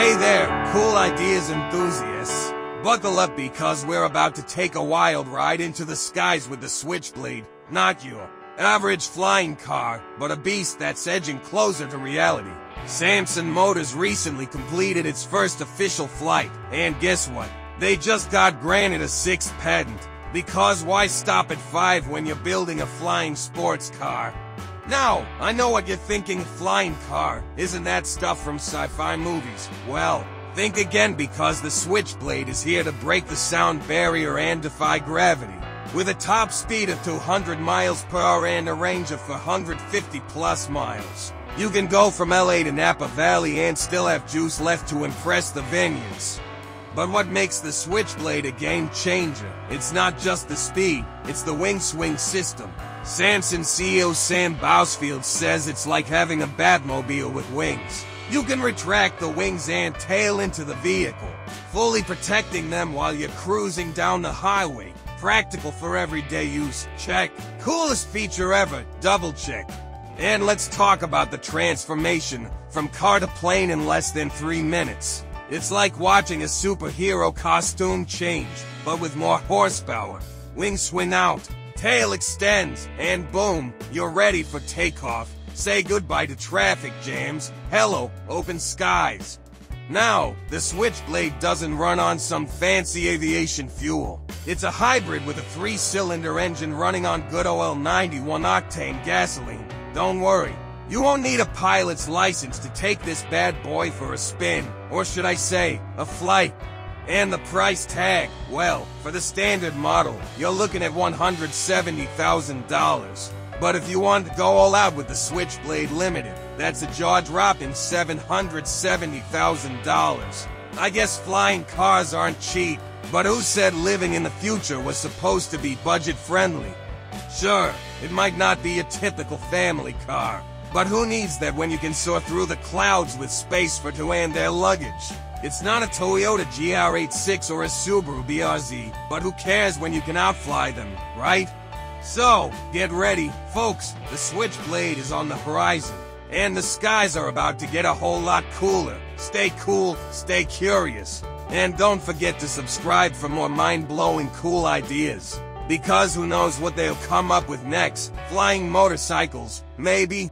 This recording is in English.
Hey there, cool ideas enthusiasts. Buckle up because we're about to take a wild ride into the skies with the Switchblade. Not your average flying car, but a beast that's edging closer to reality. Samson Motors recently completed its first official flight, and guess what? They just got granted a sixth patent. Because why stop at five when you're building a flying sports car? Now, I know what you're thinking, flying car. Isn't that stuff from sci-fi movies? Well, think again because the Switchblade is here to break the sound barrier and defy gravity. With a top speed of 200 miles per hour and a range of 450 plus miles. You can go from LA to Napa Valley and still have juice left to impress the vineyards. But what makes the Switchblade a game changer? It's not just the speed, it's the wing swing system. Samson CEO Sam Bousfield says it's like having a Batmobile with wings. You can retract the wings and tail into the vehicle, fully protecting them while you're cruising down the highway. Practical for everyday use, check. Coolest feature ever, double check. And let's talk about the transformation from car to plane in less than three minutes. It's like watching a superhero costume change, but with more horsepower. Wings swing out, tail extends, and boom, you're ready for takeoff. Say goodbye to traffic jams. Hello, open skies. Now, the Switchblade doesn't run on some fancy aviation fuel. It's a hybrid with a three-cylinder engine running on good old 91 octane gasoline. Don't worry, you won't need a pilot's license to take this bad boy for a spin, or should I say, a flight. And the price tag, well, for the standard model, you're looking at $170,000. But if you want to go all out with the Switchblade Limited, that's a jaw-dropping $770,000. I guess flying cars aren't cheap, but who said living in the future was supposed two be budget-friendly? Sure, it might not be a typical family car, but who needs that when you can soar through the clouds with space for to and their luggage? It's not a Toyota GR86 or a Subaru BRZ, but who cares when you can outfly them, right? So, get ready, folks, the Switchblade is on the horizon, and the skies are about to get a whole lot cooler. Stay cool, stay curious, and don't forget to subscribe for more mind-blowing cool ideas. Because who knows what they'll come up with next, flying motorcycles, maybe?